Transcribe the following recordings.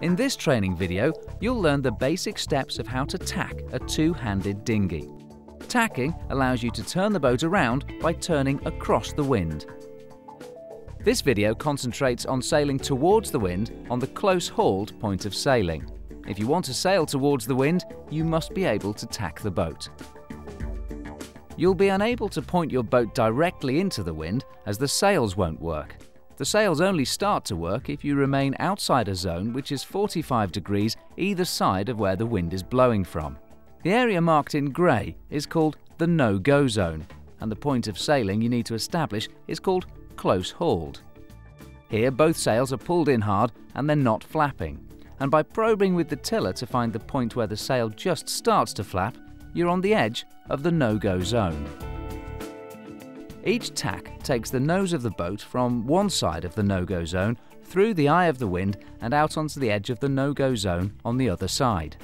In this training video, you'll learn the basic steps of how to tack a two-handed dinghy. Tacking allows you to turn the boat around by turning across the wind. This video concentrates on sailing towards the wind on the close-hauled point of sailing. If you want to sail towards the wind, you must be able to tack the boat. You'll be unable to point your boat directly into the wind as the sails won't work. The sails only start to work if you remain outside a zone which is 45 degrees either side of where the wind is blowing from. The area marked in grey is called the no-go zone, and the point of sailing you need to establish is called close hauled. Here both sails are pulled in hard and they're not flapping, and by probing with the tiller to find the point where the sail just starts to flap, you're on the edge of the no-go zone. Each tack takes the nose of the boat from one side of the no-go zone through the eye of the wind and out onto the edge of the no-go zone on the other side.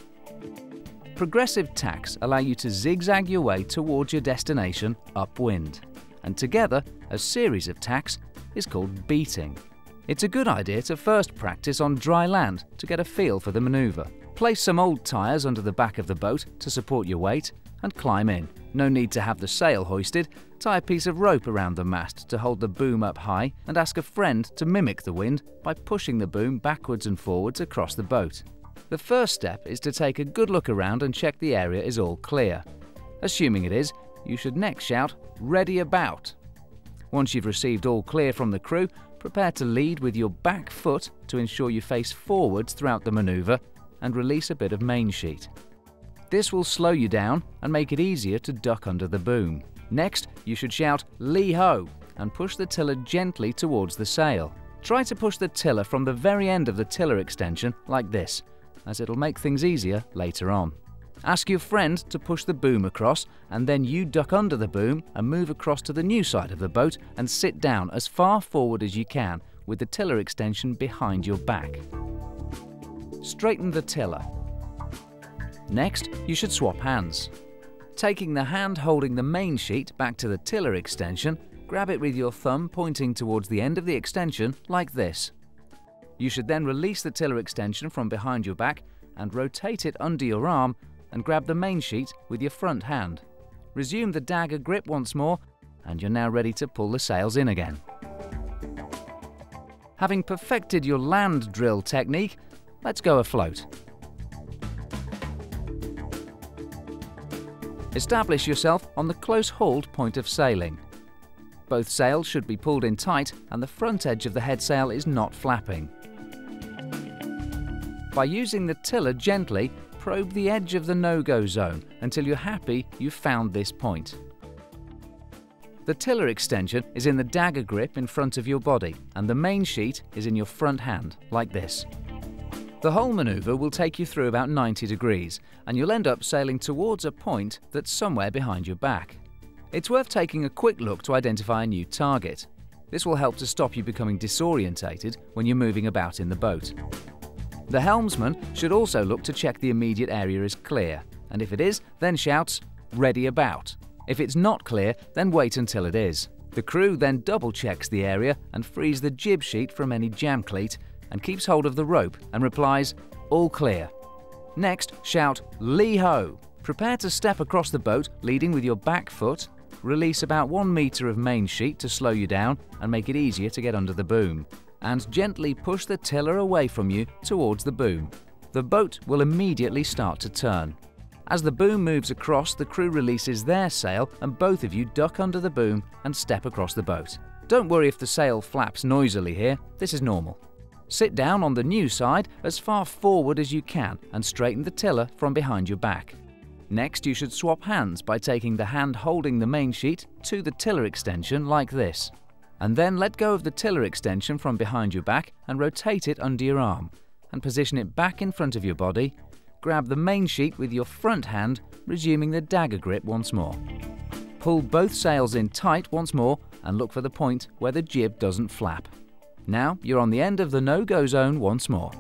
Progressive tacks allow you to zigzag your way towards your destination upwind, and together a series of tacks is called beating. It's a good idea to first practice on dry land to get a feel for the manoeuvre. Place some old tyres under the back of the boat to support your weight and climb in. No need to have the sail hoisted, tie a piece of rope around the mast to hold the boom up high and ask a friend to mimic the wind by pushing the boom backwards and forwards across the boat. The first step is to take a good look around and check the area is all clear. Assuming it is, you should next shout, Ready about! Once you've received all clear from the crew, prepare to lead with your back foot to ensure you face forwards throughout the manoeuvre and release a bit of main sheet. This will slow you down and make it easier to duck under the boom. Next, you should shout Lee Ho and push the tiller gently towards the sail. Try to push the tiller from the very end of the tiller extension like this, as it'll make things easier later on. Ask your friend to push the boom across and then you duck under the boom and move across to the new side of the boat and sit down as far forward as you can with the tiller extension behind your back. Straighten the tiller Next, you should swap hands. Taking the hand holding the main sheet back to the tiller extension, grab it with your thumb pointing towards the end of the extension like this. You should then release the tiller extension from behind your back and rotate it under your arm and grab the main sheet with your front hand. Resume the dagger grip once more and you're now ready to pull the sails in again. Having perfected your land drill technique, let's go afloat. Establish yourself on the close hauled point of sailing. Both sails should be pulled in tight and the front edge of the head sail is not flapping. By using the tiller gently, probe the edge of the no-go zone until you're happy you've found this point. The tiller extension is in the dagger grip in front of your body and the main sheet is in your front hand, like this. The whole manoeuvre will take you through about 90 degrees, and you'll end up sailing towards a point that's somewhere behind your back. It's worth taking a quick look to identify a new target. This will help to stop you becoming disorientated when you're moving about in the boat. The helmsman should also look to check the immediate area is clear, and if it is, then shouts, ready about. If it's not clear, then wait until it is. The crew then double checks the area and frees the jib sheet from any jam cleat and keeps hold of the rope and replies, All clear. Next, shout, Lee ho! Prepare to step across the boat, leading with your back foot. Release about one metre of main sheet to slow you down and make it easier to get under the boom. And gently push the tiller away from you towards the boom. The boat will immediately start to turn. As the boom moves across, the crew releases their sail and both of you duck under the boom and step across the boat. Don't worry if the sail flaps noisily here, this is normal. Sit down on the new side as far forward as you can and straighten the tiller from behind your back. Next, you should swap hands by taking the hand holding the main sheet to the tiller extension like this. And then let go of the tiller extension from behind your back and rotate it under your arm and position it back in front of your body. Grab the main sheet with your front hand, resuming the dagger grip once more. Pull both sails in tight once more and look for the point where the jib doesn't flap. Now you're on the end of the no-go zone once more.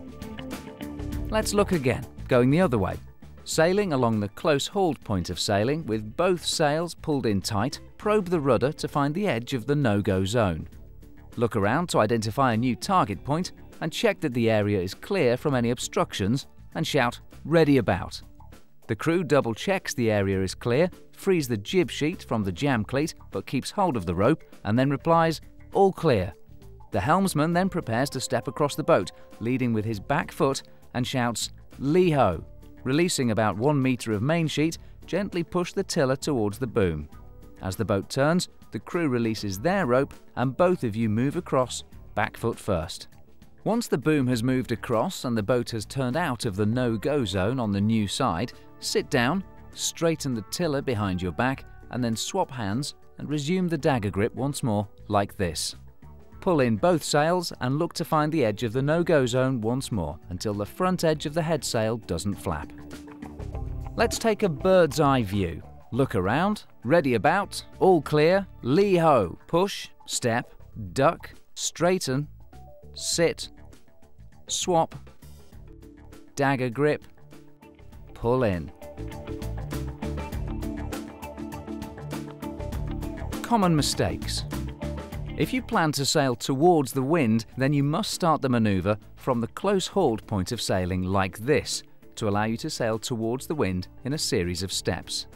Let's look again, going the other way. Sailing along the close-hauled point of sailing with both sails pulled in tight, probe the rudder to find the edge of the no-go zone. Look around to identify a new target point and check that the area is clear from any obstructions and shout, ready about. The crew double checks the area is clear, frees the jib sheet from the jam cleat but keeps hold of the rope and then replies, all clear. The helmsman then prepares to step across the boat, leading with his back foot and shouts, lee ho. Releasing about one metre of main sheet, gently push the tiller towards the boom. As the boat turns, the crew releases their rope and both of you move across, back foot first. Once the boom has moved across and the boat has turned out of the no-go zone on the new side, sit down, straighten the tiller behind your back and then swap hands and resume the dagger grip once more like this. Pull in both sails and look to find the edge of the no-go zone once more until the front edge of the head sail doesn't flap. Let's take a bird's eye view. Look around, ready about, all clear, lee ho, push, step, duck, straighten, sit, swap, dagger grip, pull in. Common mistakes. If you plan to sail towards the wind, then you must start the manoeuvre from the close hauled point of sailing like this to allow you to sail towards the wind in a series of steps.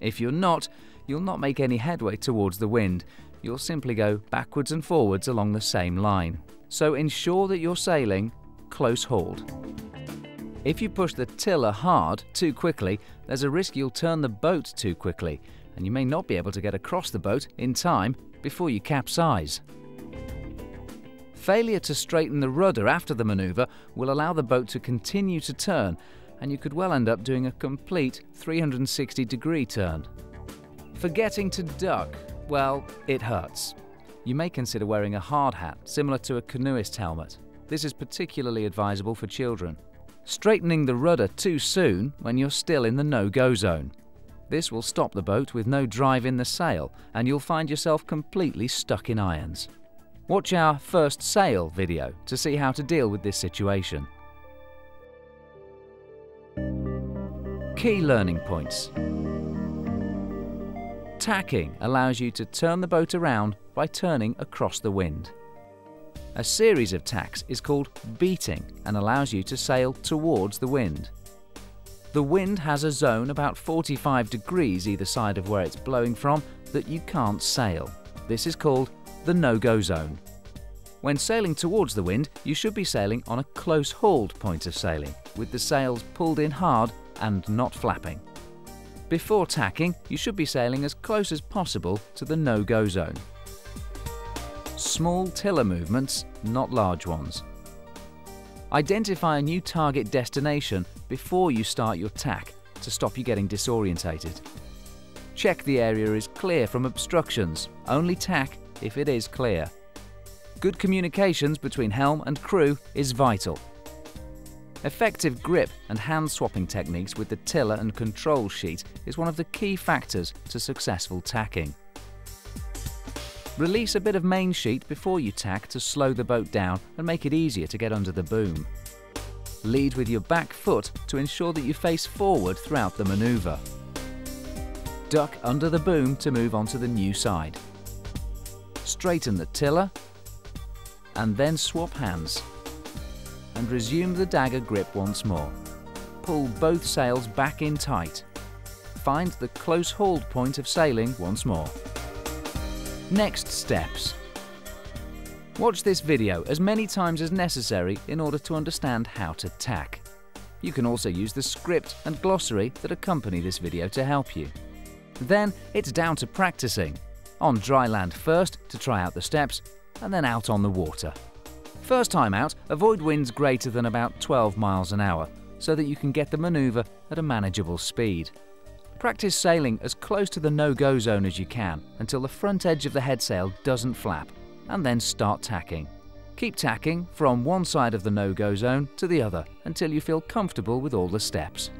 If you're not, you'll not make any headway towards the wind. You'll simply go backwards and forwards along the same line. So ensure that you're sailing close hauled. If you push the tiller hard too quickly, there's a risk you'll turn the boat too quickly, and you may not be able to get across the boat in time before you capsize. Failure to straighten the rudder after the manoeuvre will allow the boat to continue to turn, and you could well end up doing a complete 360 degree turn. Forgetting to duck, well, it hurts. You may consider wearing a hard hat, similar to a canoeist helmet. This is particularly advisable for children. Straightening the rudder too soon when you're still in the no-go zone. This will stop the boat with no drive in the sail and you'll find yourself completely stuck in irons. Watch our first sail video to see how to deal with this situation. Key learning points. Tacking allows you to turn the boat around by turning across the wind. A series of tacks is called beating and allows you to sail towards the wind. The wind has a zone about 45 degrees either side of where it's blowing from that you can't sail. This is called the no-go zone. When sailing towards the wind, you should be sailing on a close hauled point of sailing, with the sails pulled in hard and not flapping. Before tacking, you should be sailing as close as possible to the no-go zone. Small tiller movements, not large ones. Identify a new target destination before you start your tack to stop you getting disorientated. Check the area is clear from obstructions. Only tack if it is clear. Good communications between helm and crew is vital. Effective grip and hand swapping techniques with the tiller and control sheet is one of the key factors to successful tacking. Release a bit of main sheet before you tack to slow the boat down and make it easier to get under the boom. Lead with your back foot to ensure that you face forward throughout the manoeuvre. Duck under the boom to move onto the new side. Straighten the tiller and then swap hands and resume the dagger grip once more. Pull both sails back in tight. Find the close hauled point of sailing once more. Next steps. Watch this video as many times as necessary in order to understand how to tack. You can also use the script and glossary that accompany this video to help you. Then it's down to practicing. On dry land first to try out the steps, and then out on the water. First time out, avoid winds greater than about 12 miles an hour so that you can get the manoeuvre at a manageable speed. Practice sailing as close to the no-go zone as you can until the front edge of the headsail doesn't flap, and then start tacking. Keep tacking from one side of the no-go zone to the other until you feel comfortable with all the steps.